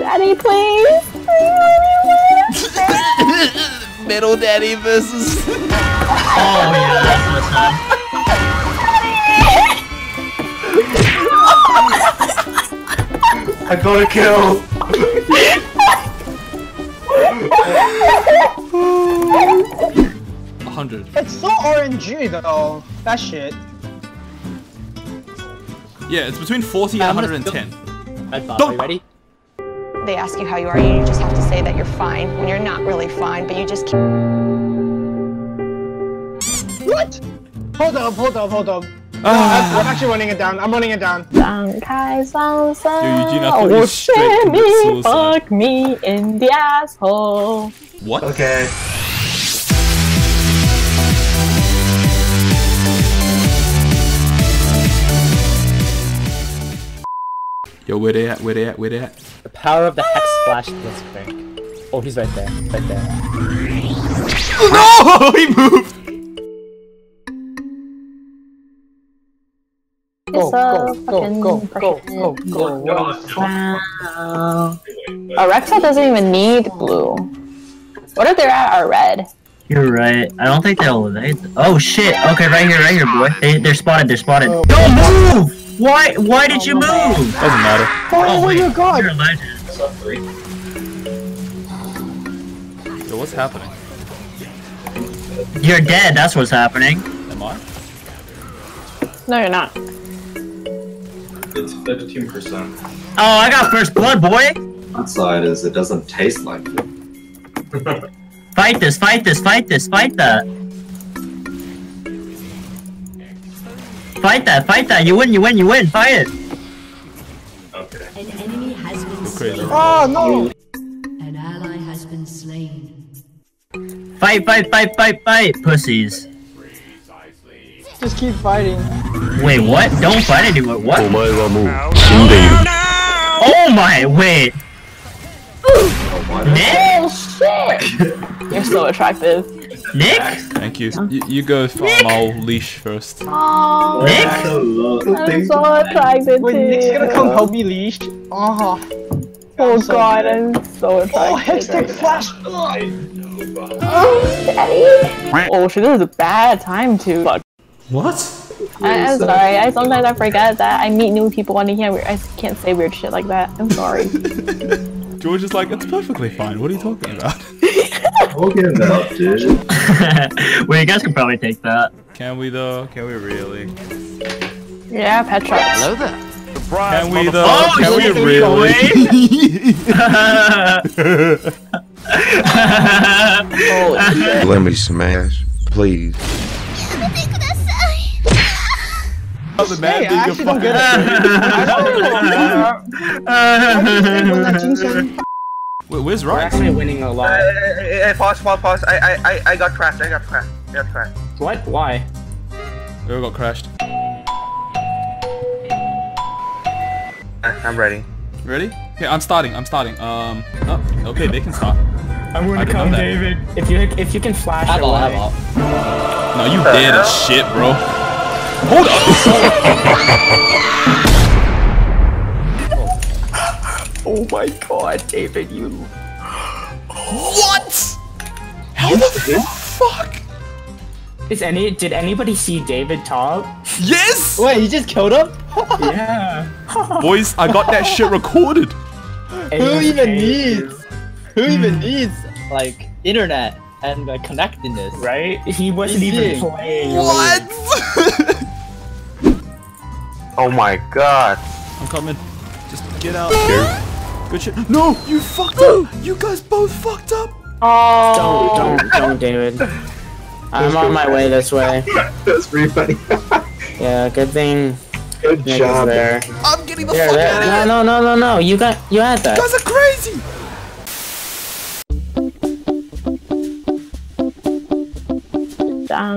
Daddy, please. Middle Daddy versus. Oh yeah, that's what's up. I got a kill. A hundred. It's so RNG though. That shit. Yeah, it's between 40 and 110. Red buff, are you ready? They ask you how you are, you just have to say that you're fine when you're not really fine, but you just keep. What? Hold up, hold up, hold up. No, Ah. I'm, I'm actually running it down. I'm running it down. 张开双手， Yo, Eugene, I thought you 我 straight 劝 commit 你 suicide. fuck me in the asshole。 What? Okay. Yo, where they at? Where they at? Where they at? The power of the Hex Flash Blitzcrank. Oh, he's right there. Right there. No! He moved! It's so fucking go, go, go, go. go. Wow. Alexa doesn't even need blue. What if they're at our red? You're right. I don't think they'll evade. Oh shit. Okay, right here, right here, boy. They, they're spotted. They're spotted. Don't move. Why? Why did you move? Doesn't matter. Oh, wait, my god. You're a legend. Yo, what's happening? You're dead. That's what's happening. Am I? No, you're not. It's 15%. Oh, I got first blood, boy. Outside is it doesn't taste like it. Fight this. Fight this. Fight this. Fight that. Fight that. Fight that. You win. You win. You win. Fight it. Okay. An enemy has been slain. Oh no. An ally has been slain. Fight. Fight. Fight. Fight. Fight. Pussies. Just keep fighting. Wait. What? Don't fight anyone. What? Oh, oh my. Wait. Nick. Oh shit! You're so attractive. Nick. Thank you. You, you go farm, I'll leash first. Oh, Nick. I'm so attracted Wait, to Nick's you. gonna come help me leash. Oh. Oh I'm so god, good. I'm so Oh, hex attracted. tech flash. Oh, daddy. Oh shit, this is a bad time to fuck. What? I, I'm sorry. I sometimes I forget that I meet new people and I can't. I can't say weird shit like that. I'm sorry. George is like, it's perfectly fine. What are you talking about? We'll give it up, dude. well, you guys can probably take that. Can we though? Can we really? Yeah, Petra. Hello there. Can we though? Oh, Can we oh, really? Let me smash, please. Oh, the man Hey, I being a actually don't get fucking- it. Wait, where's We're Rice? actually winning a lot. Hey, pause, pause, pause. I, I, I, I got crashed. I got crashed. I got crashed. What? Why? We all got crashed. I'm ready. Ready? Okay, I'm starting. I'm starting. Um. Oh, okay, they can start. I'm gonna didn't come. David. If you if you can flash Have all, away. have all. No, you dead as shit, bro. Hold up. Oh my god, David, you. what? How the fuck? Is any? Did anybody see David talk? Yes! Wait, you just killed him? Yeah. Boys, I got that shit recorded. Who even needs? Who even needs like internet and like connectedness? Right? He wasn't He's even big. playing. What? Oh my god. I'm coming. Just get out. Good shit. No, you fucked up. You guys both fucked up. Oh. Don't, don't, don't, David. I'm on my funny. way this way. That's pretty funny. yeah, good thing. Good Nick job. There. I'm getting the there, fuck there. out of here. No, no, no, no, no. You got, you had that. You guys are crazy. Yo,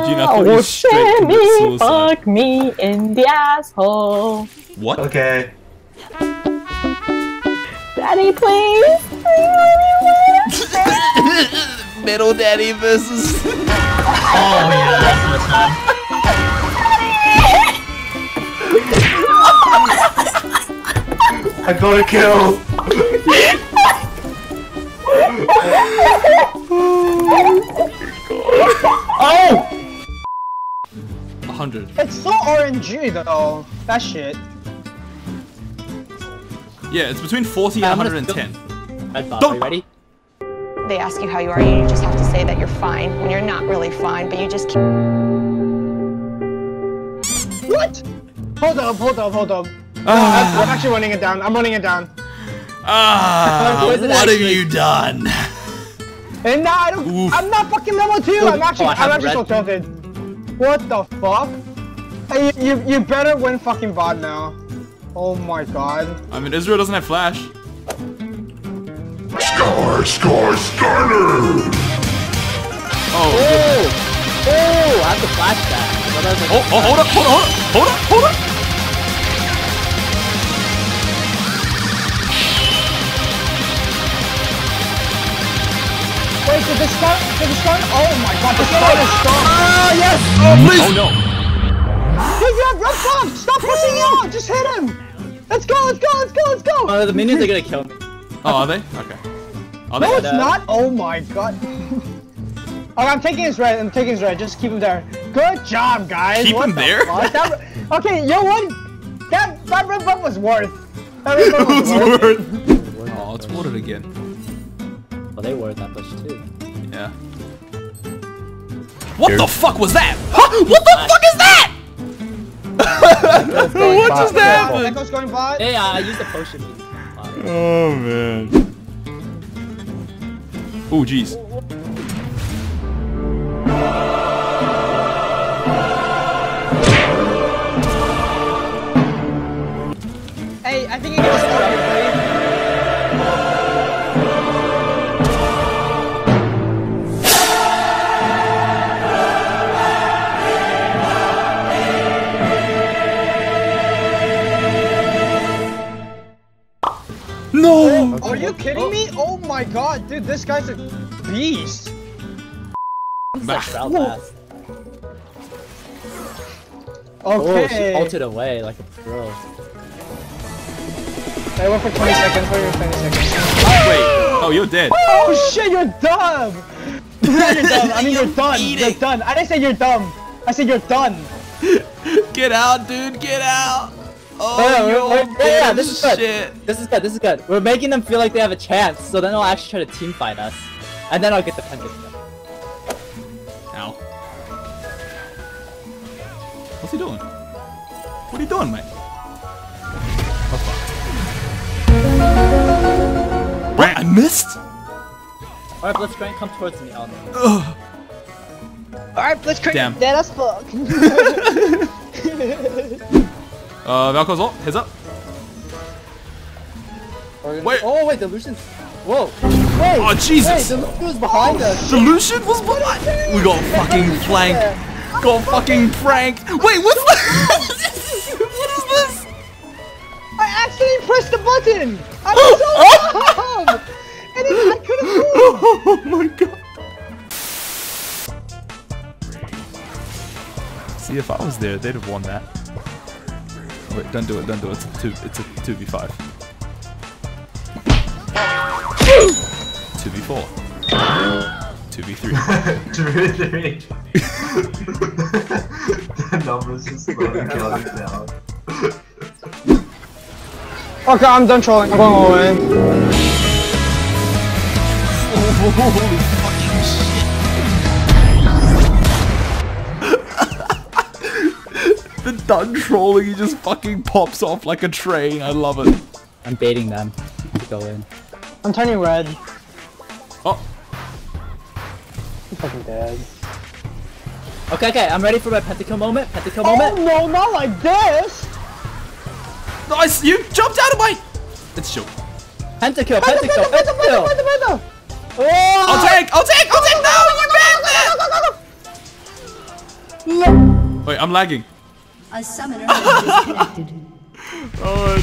Eugene, I thought you oh, me, fuck me in the asshole. What? Okay. Daddy, please. Middle Daddy versus. Oh yeah, that's what's up. I got a kill. Oh! 100. It's so RNG though. That shit. Yeah, it's between 40 and 110. Red buff, Don't- are you ready? They ask you how you are, you just have to say that you're fine when you're not really fine, but you just keep. What? Hold up, hold up, hold up. Ah. I'm, I'm actually running it down. I'm running it down. Ah, Where's it what have you done? And now I don't. Oof. I'm not fucking level two. I'm actually. Oh, I I'm actually so tilted. What the fuck? Hey, you, you you better win fucking bot now. Oh my god. I mean, Ezreal doesn't have flash. Sky, Sky, Skyler! Oh, oh, good. Oh! Oh! I have to flash that. What oh, oh, hold up, hold up, hold up, hold up. Wait, did this start? Did this start? Oh my god, this start is strong. Oh, yes! Oh, oh no. Dude, you have red buff! Stop pushing out! Just hit him! Let's go, let's go, let's go, let's go! Oh, the minions are gonna kill me. Oh, are they? Okay. Are they? no, it's not! Oh my god. Okay, I'm taking his red, I'm taking his red, just keep him there. Good job, guys! Keep What him the there? That, okay, you know what? That, that red buff was worth. That red buff was It's worth. worth. Oh, it's watered again. Well, they were that much too. Yeah. What the fuck was that? Huh? What the fuck is that? What just happened? Ekko's going bot. Hey, uh, I used the potion. Oh man. Oh jeez. No. Are you kidding me? Oh my god, dude, this guy's a beast. It's like Shroud Blast. Oh, she Okay. ulted away like a pro. I went for 20 seconds. Wait for 20 seconds. Oh, wait. Oh, you're dead. Oh shit, you're dumb! you're dumb. I mean, you're done. You're done. I didn't say you're dumb. I said you're done. Get out, dude. Get out. Oh, Oh, you're wait, wait, dead yeah, as this is good. shit. This is good, this is good. We're making them feel like they have a chance, so then they'll actually try to team fight us. And then I'll get the pentakill. Ow. What's he doing? What are you doing, mate? Oh, fuck. What? I missed? Alright, let's try come towards me. Oh, no. Ugh. Alright, let's create Damn. dead as fuck. Uh, Valko's ult. Heads up. Wait. Oh, wait, the Lucian's. Whoa. Wait, Oh, Jesus. Wait, the Lucian was behind us. The Lucian was behind. We got fucking flanked. Got fucking pranked. Wait, what's the... what is this? I accidentally pressed the button. I was so dumb. And then I couldn't move. Oh my god. See, if I was there, they'd have won that. Wait, don't do it, don't do it. It's a two, it's a 2v5. 2v4. 2v3. Three. the numbers just slowly counting down. Okay, I'm done trolling. I'm going all in. Holy done trolling, he just fucking pops off like a train. I love it. I'm baiting them go in. I'm turning red. Oh, I'm fucking dead. Okay, okay, I'm ready for my pentakill moment. Pentakill Oh moment. no, not like this. nice! You jumped out of my. It's a joke. Pentakill, Penta, pentakill, penta, penta, pentakill. penta, penta. I'll oh! take! I'll take! I'll take! No! You banned it! Wait, I'm lagging. A summoner has disconnected. Oh.